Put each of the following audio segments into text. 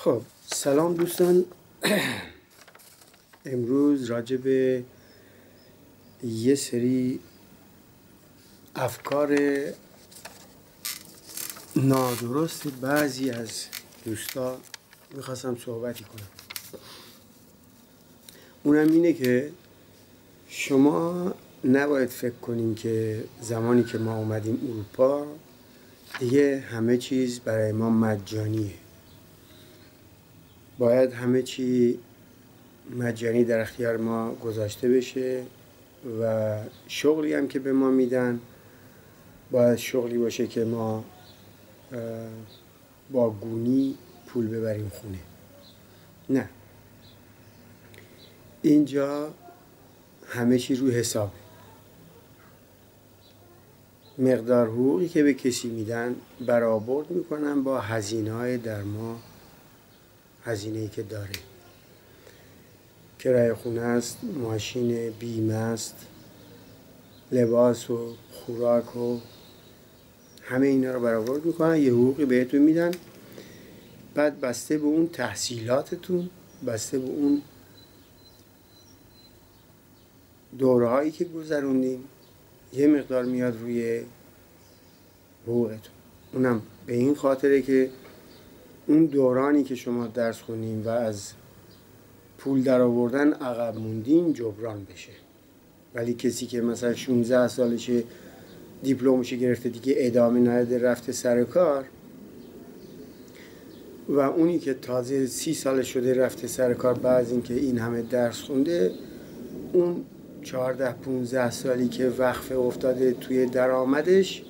خب سلام دوستان. امروز راجع به یه سری افکار نادرست بعضی از دوستا می‌خواستم صحبتی کنم. اونم اینه که شما نباید فکر کنیم که زمانی که ما اومدیم اروپا دیگه همه چیز برای ما مجانیه. باید همه چی مجانی در اختیار ما گذاشته بشه و شغلی هم که به ما میدن باید شغلی باشه که ما با گونی پول ببریم خونه. نه. اینجا همه چی رو حسابه. مقدار حقوقی که به کسی میدن برآورد می‌کنن با هزینه های در ما. هزینه که داره. کرایه خونه است ماشین بیمه است لباس و خوراک و همه اینا رو برآورد می‌کنن یه حقوقی بهتون میدن. بعد بسته به اون تحصیلاتتون بسته به اون دوره هایی که گذروندیم یه مقدار میاد روی حقوقتون. اونم به این خاطره که اون دورانی که شما درس خونیم و از پول در آوردن عقب موندین جبران بشه. ولی کسی که مثلا 16 سالشه دیپلمش گرفته دیگه ادامه نداده رفته سر کار و اونی که تازه سی سال شده رفته سر کار بعد اینکه این همه درس خونده اون 14 15 سالی که وقفه افتاده توی درآمدش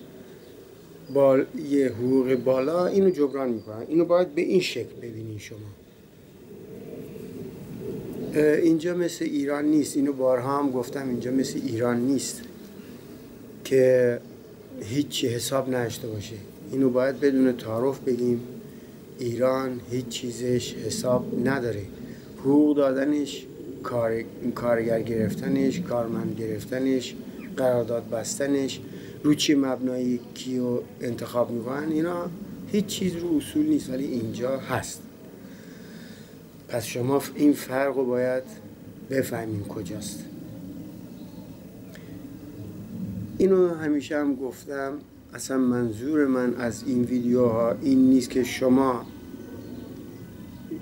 با یه حقوق بالا اینو جبران می‌کنن. اینو باید به این شکل ببینین شما. اینجا مثل ایران نیست. اینو بارها هم گفتم اینجا مثل ایران نیست که هیچی حساب نشته باشه. اینو باید بدون تعارف بگیم. ایران هیچ چیزش حساب نداره. حقوق دادنش کار... کارگر گرفتنش کارمند گرفتنش قرارداد بستنش رو چی مبنایی کیو انتخاب می‌کنن؟ اینا هیچ چیز رو اصول نیست ولی اینجا هست. پس شما این فرق رو باید بفهمیم کجاست. اینو همیشه هم گفتم اصلا منظور من از این ویدیوها این نیست که شما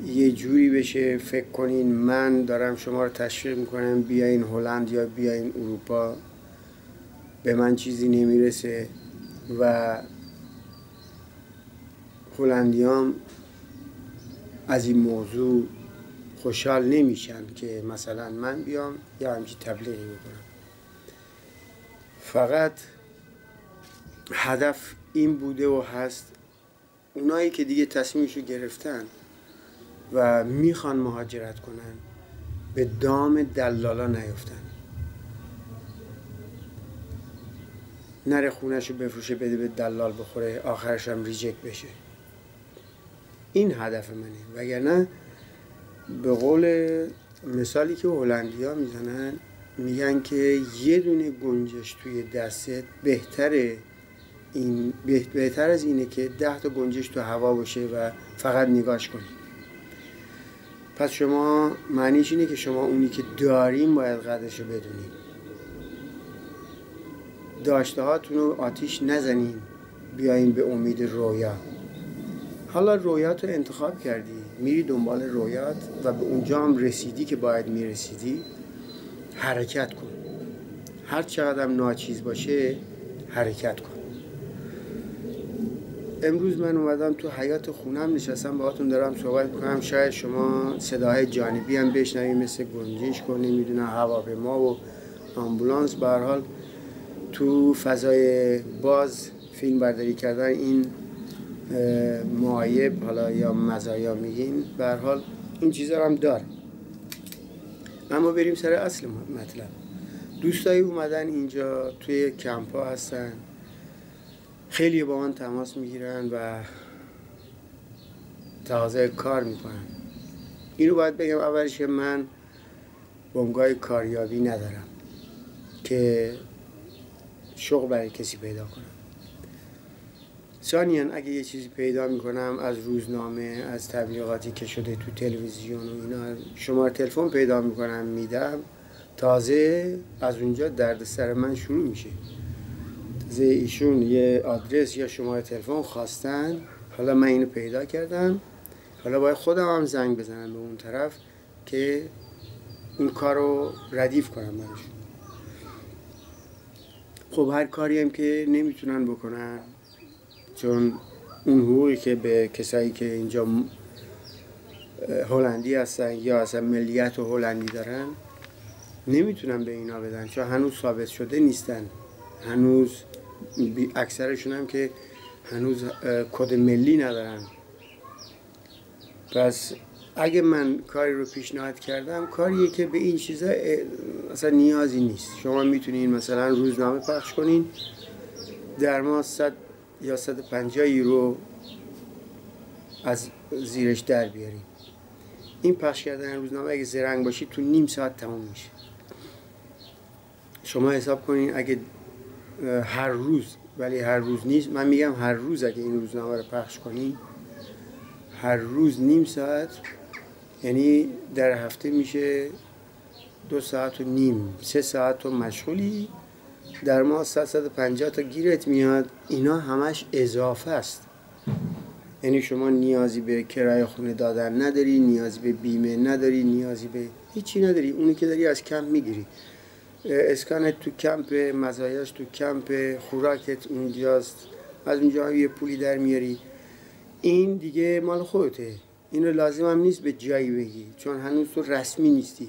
یه جوری بشه فکر کنین من دارم شما رو تشویق می‌کنم بیاین هلند یا بیاین اروپا. به من چیزی نمی‌رسه و هلندیام از این موضوع خوشحال نمیشن که مثلا من بیام یا همچی تبلیغی بکنم. فقط هدف این بوده و هست اونایی که دیگه تصمیمشو گرفتن و می‌خوان مهاجرت کنن به دام دلالا نیفتن. نره خونش رو بفروشه بده به دلال بخوره آخرش هم ریجکت بشه. این هدف منه. وگرنه به قول مثالی که هلندیا می‌زنن میگن که یه دونه گنجش توی دستت بهتره این بهتر از اینه که ده تا گنجش تو هوا باشه و فقط نگاش کنی. پس شما معنیش اینه که شما اونی که داریم باید قدرش رو بدونیم. داشته هاتون رو آتیش نزنین. بیاین به امید رویا. حالا رویات رو انتخاب کردی. میری دنبال رویات و به اونجا هم رسیدی که باید می‌رسیدی. حرکت کن. هر چقدر ناچیز باشه حرکت کن. امروز من اومدم تو حیات خونم نشستم باهاتون دارم صحبت کنم شاید شما صداهای جانبی هم بشنوید مثل گنجش کن نمی‌دونم هواپیما و آمبولانس. به حال تو فضای باز فیلم برداری کردن این معایب حالا یا مزایا میگین به حال این چیزا هم داره اما بریم سر اصل مطلب. دوستایی اومدن اینجا توی کمپا هستن. خیلی با من تماس می‌گیرن و تازه کار می‌کنن. اینو باید بگم اولش من بنگاه کاریابی ندارم که شغل برای کسی پیدا کنم. ثانیا اگه یه چیزی پیدا می‌کنم از روزنامه از تبلیغاتی که شده تو تلویزیون و اینا شماره تلفن پیدا می‌کنم میدم. تازه از اونجا درد سر من شروع میشه. تازه ایشون یه آدرس یا شماره تلفن خواستن حالا من اینو پیدا کردم. حالا باید خودم هم زنگ بزنم به اون طرف که اون کار رو ردیف کنم براشون خب هر کاری هم که نمی‌تونن بکنن چون اون حقوقی که به کسایی که اینجا هلندی هستن یا اصلا ملیت و هلندی دارن نمی‌تونن به اینا بدن چون هنوز ثابت شده نیستن. هنوز اکثرشون هم که هنوز کد ملی ندارن. پس اگه من کاری رو پیشنهاد کردم کاریه که به این چیزا اصلا نیازی نیست. شما می‌تونین مثلا روزنامه پخش کنین. در ما 100 یا 150 یورو از زیرش در بیاریم این پخش کردن روزنامه اگه زرنگ باشید تو نیم ساعت تمام میشه. شما حساب کنین اگه هر روز ولی هر روز نیست. من میگم هر روز اگه این روزنامه رو پخش کنی هر روز نیم ساعت یعنی در هفته میشه دو ساعت و نیم سه ساعت و مشغولی. در ما 150 تا گیرت میاد اینا همش اضافه است. یعنی شما نیازی به کرایه خونه دادن نداری نیازی به بیمه نداری نیازی به هیچی نداری. اونی که داری از کمپ می‌گیری. اسکانت تو کمپ مزایاش تو کمپ خوراکت اونجاست. از اونجا یه پولی در میاری. این دیگه مال خودته. اینو لازم هم نیست به جایی بگی چون هنوز تو رسمی نیستی.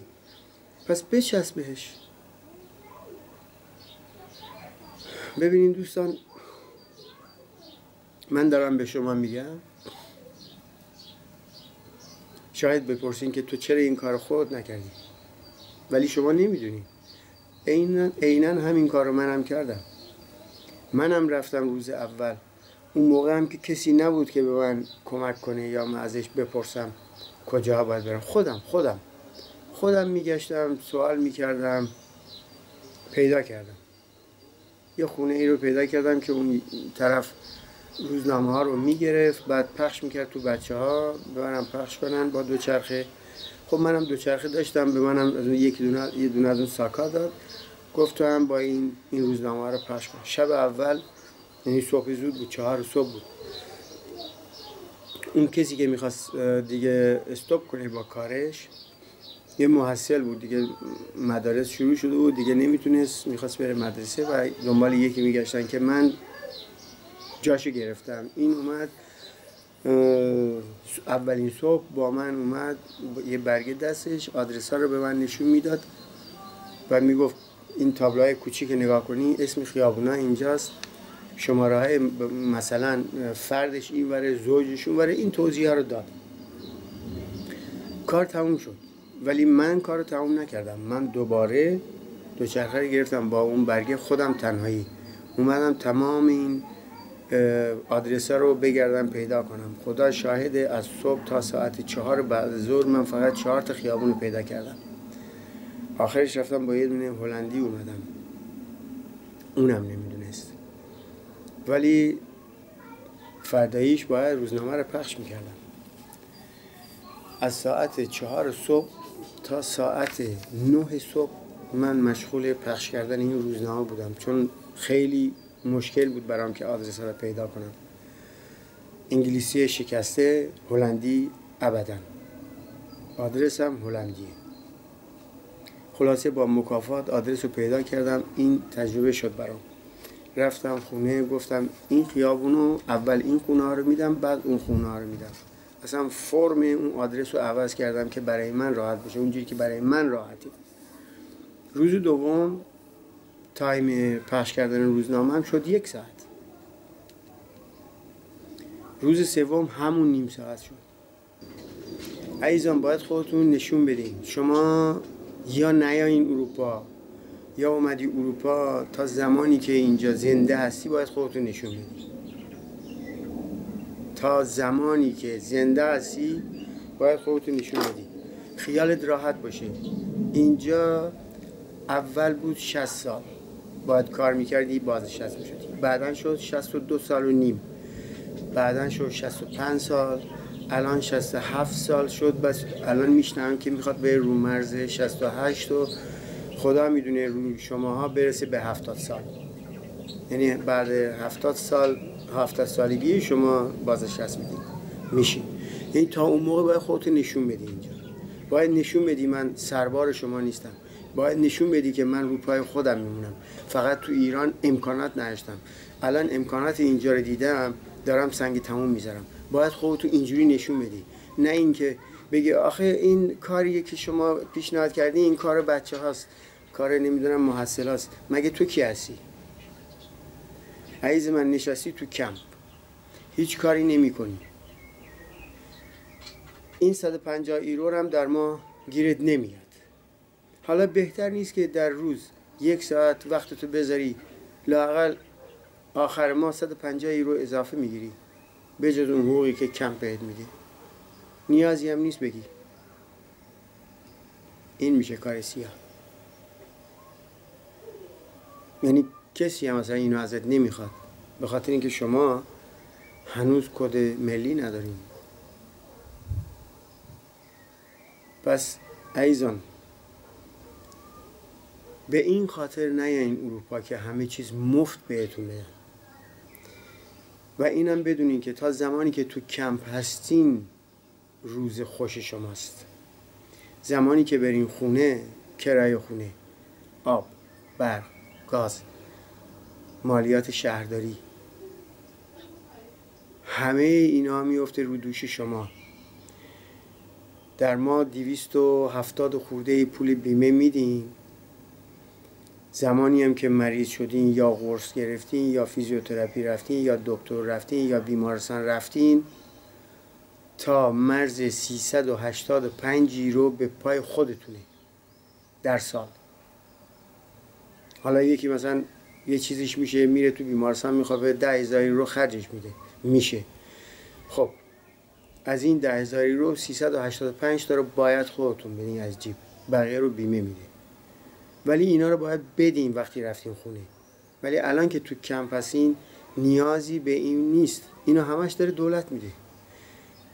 پس بچسب بهش. ببینین دوستان من دارم به شما میگم. شاید بپرسین که تو چرا این کار خود نکردی؟ ولی شما نمی‌دونی. عینا همین کار رو منم کردم. منم رفتم روز اول. اون موقع هم که کسی نبود که به من کمک کنه یا من ازش بپرسم کجا باید برم. خودم خودم. خودم میگشتم سوال می‌کردم پیدا کردم. یه خونه ای رو پیدا کردم که اون طرف روزنامه ها رو می‌گرفت بعد پخش می‌کرد تو بچه ها ببرم پخش کنن با دوچرخه. خب منم دوچرخه داشتم به منم از اون یکی دونه یه دونه از اون ساکا داد. گفت هم با این این روزنامه رو پخش کن. شب اول یعنی صبح زود بود چهار صبح بود. اون کسی که می‌خواست دیگه استوب کنه با کارش یه محصل بود دیگه مدارس شروع شده بود دیگه نمی‌تونست می‌خواست بره مدرسه و دنبال یکی میگشتن که من جاشو گرفتم. این اومد اولین صبح با من اومد یه برگه دستش آدرس ها رو به من نشون می‌داد و می‌گفت این تابلوهای کوچیک نگاه کنی اسم خیابونا اینجاست. شماره های مثلا فردش این وره زوجش اون وره این توضیح ها رو داد. کار تموم شد. ولی من کار تموم نکردم. من دوباره دوچرخه گرفتم با اون برگه. خودم تنهایی اومدم تمام این آدرس رو بگردم پیدا کنم. خدا شاهد از صبح تا ساعت چهار بعد ظهر من فقط چهار تا خیابون رو پیدا کردم. آخرش رفتم با یه دونه هلندی اومدم. اونم نمی‌دونست ولی فرداییش باید روزنامه رو پخش می‌کردم از ساعت چهار صبح تا ساعت نه صبح من مشغول پخش کردن این روزنامه بودم چون خیلی مشکل بود برام که آدرس رو پیدا کنم. انگلیسی شکسته هلندی ابدا. آدرس هم هلندیه. خلاصه با مکافات آدرس رو پیدا کردم این تجربه شد برام. رفتم خونه گفتم این خیابونو اول این خونه رو میدم بعد اون خونه ها رو میدم. اصلا فرم اون آدرس رو عوض کردم که برای من راحت باشه اونجوری که برای من راحتی روز دوم تایم پخش کردن روزنامه هم شد یک ساعت. روز سوم همون نیم ساعت شد. عزیزان باید خودتون نشون بدین. شما یا نیاین اروپا یا اومدی اروپا تا زمانی که اینجا زنده هستی باید خودتون نشون بدین تا زمانی که زنده هستی باید خودتون نشون بدی. خیالت راحت باشه. اینجا اول بود 60 سال. باید کار می‌کردی بازنشست می‌شدی. بعدا شد 62 سال و نیم. بعدا شد 65 سال. الان 67 سال شد. بس الان میشنم که می‌خواد به رو مرز 68 و خدا می‌دونه روی شماها برسه به 70 سال. یعنی بعد 70 سال 70 سالگی شما بازنشست می‌دید میشین یعنی تا اون موقع باید خودت نشون بدی اینجا. باید نشون بدی من سربار شما نیستم. باید نشون بدی که من رو پای خودم میمونم. فقط تو ایران امکانات نداشتم. الان امکانات اینجا رو دیدم دارم سنگ تموم می‌ذارم. باید خودتو اینجوری نشون بدی. نه اینکه بگی آخه این کاریه که شما پیشنهاد کردی این کار بچه هاست کار نمی‌دونم محصل هاست مگه تو کی هستی؟ عیز من نشستی تو کمپ. هیچ کاری نمی کنی این 150 ایرو هم در ما گیرت نمیاد. حالا بهتر نیست که در روز یک ساعت وقتتو بذاری لاقل آخر ما 150 ایرو اضافه می‌گیری. به جز اون حقوقی که کم بهت میده. نیازی هم نیست بگی. این میشه کار سیاه. یعنی کسی هم مثلا اینو ازت نمی‌خواد. به خاطر اینکه شما هنوز کد ملی ندارین. پس ایزان به این خاطر این اروپا که همه چیز مفت بهتون بدن و اینم بدونین که تا زمانی که تو کمپ هستین روز خوش شماست. زمانی که برین خونه کرایه خونه. آب برق. گاز مالیات شهرداری. همه اینا میفته رو دوش شما. در ما دیویست و هفتاد خورده پول بیمه میدین زمانی هم که مریض شدین یا قرص گرفتین یا فیزیوتراپی رفتین یا دکتر رفتین یا بیمارستان رفتین تا مرز 385 یورو به پای خودتونه در سال. حالا یکی مثلا یه چیزیش میشه میره تو بیمارستان می‌خواد ده هزار رو خرجش میده. میشه. خب از این ده هزاری رو 385 تا رو باید خودتون بدین از جیب. بقیه رو بیمه میده. ولی اینا رو باید بدین وقتی رفتین خونه. ولی الان که تو کمپ هستین نیازی به این نیست. اینو همش داره دولت میده.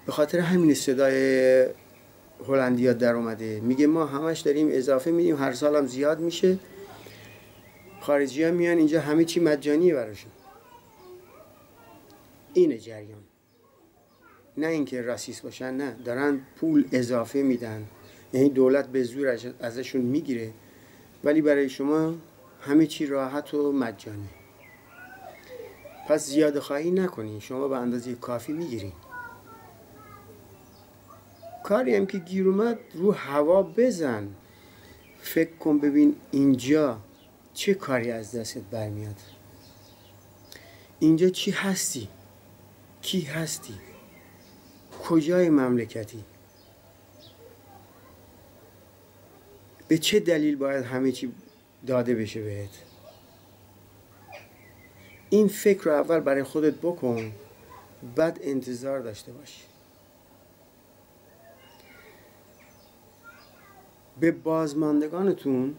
به خاطر همین صدای هلندیا در اومده. میگه ما همش داریم اضافه میدیم. هر سال هم زیاد میشه. خارجی ها میان اینجا همه چی مجانیه براشون. اینه جریان. نه اینکه راسیس باشن نه. دارن پول اضافه میدن. یعنی دولت به زور ازشون می‌گیره. ولی برای شما همه چی راحت و مجانه. پس زیاده خواهی نکنین. شما به اندازه کافی می‌گیرین. کاری هم که گیر اومد رو هوا بزن. فکر کن ببین اینجا چه کاری از دستت برمیاد؟ اینجا چی هستی؟ کی هستی؟ کجای مملکتی؟ به چه دلیل باید همه چی داده بشه بهت؟ این فکر رو اول برای خودت بکن بعد انتظار داشته باش. به بازماندگانتون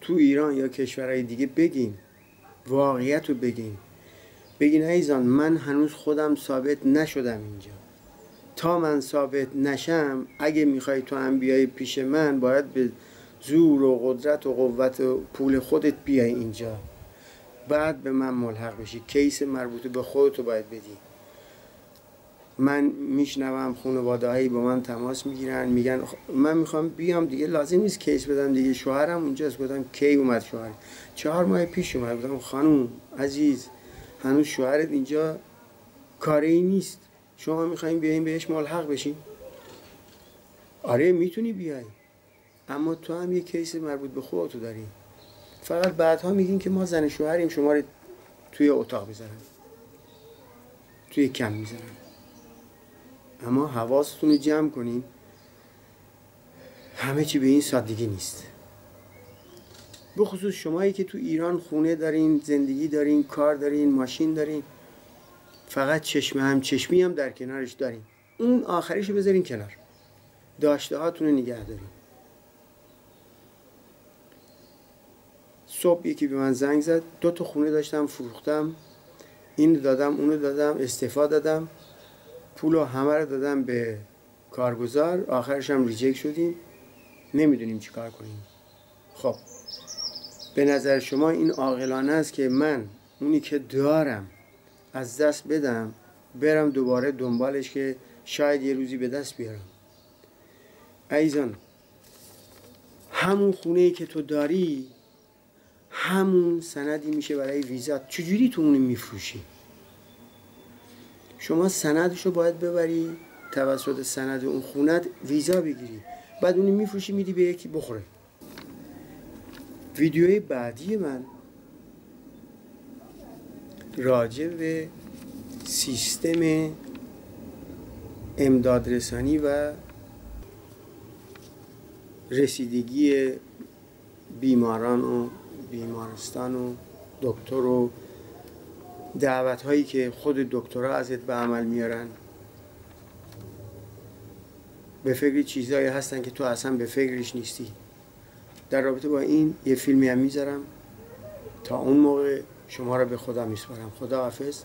تو ایران یا کشورهای دیگه بگین. واقعیت رو بگین. بگین ایزان من هنوز خودم ثابت نشدم اینجا. تا من ثابت نشم اگه می‌خوای تو هم بیای پیش من باید به زور و قدرت و قوت و پول خودت بیای اینجا. بعد به من ملحق بشی. کیس مربوط به خودتو باید بدی. من میشنوم خانواده هایی با من تماس می‌گیرن میگن من می‌خوام بیام دیگه لازم نیست کیس بدم دیگه. شوهرم اونجاست گفتم کی اومد شوهر؟ چهار ماه پیش اومد. گفتم خانم عزیز هنوز شوهرت اینجا کاری نیست. شما می‌خوایم بیایم بهش ملحق بشین. آره می‌تونی بیای. اما تو هم یه کیس مربوط به خودتو داری. فقط بعدها میگین که ما زن شوهریم شما رو توی اتاق می‌ذارن. توی کم می‌ذارن. اما حواستون رو جمع کنین. همه چی به این سادگی نیست. بخصوص شمایی که تو ایران خونه دارین زندگی دارین کار دارین ماشین دارین فقط چشمه هم چشمی هم در کنارش دارین. اون آخریشو بذارین کنار. داشته هاتون رو نگه دارین. صبح یکی به من زنگ زد. دو تا خونه داشتم فروختم. این دادم اونو دادم استفاده دادم. پول همه رو دادم به کارگزار. آخرش هم ریجکت شدیم. نمی‌دونیم چی کار کنیم. خب به نظر شما این عاقلانه است که من اونی که دارم از دست بدم برم دوباره دنبالش که شاید یه روزی به دست بیارم. ایزان همون خونه که تو داری همون سندی میشه برای ویزات چجوری تو اونو میفروشی؟ شما سندش رو باید ببری توسط سند اون خونت ویزا بگیری. بعد اونو میفروشی میدی به یکی بخوره. ویدیوی بعدی من راجع به سیستم امدادرسانی و رسیدگی بیماران و بیمارستان و دکتر و دعوت هایی که خود دکترها ازت به عمل میارن. به فکر چیزهایی هستن که تو اصلا به فکرش نیستی. در رابطه با این یه فیلمی هم می‌ذارم. تا اون موقع شما را به خدا میسپارم. خدا حافظ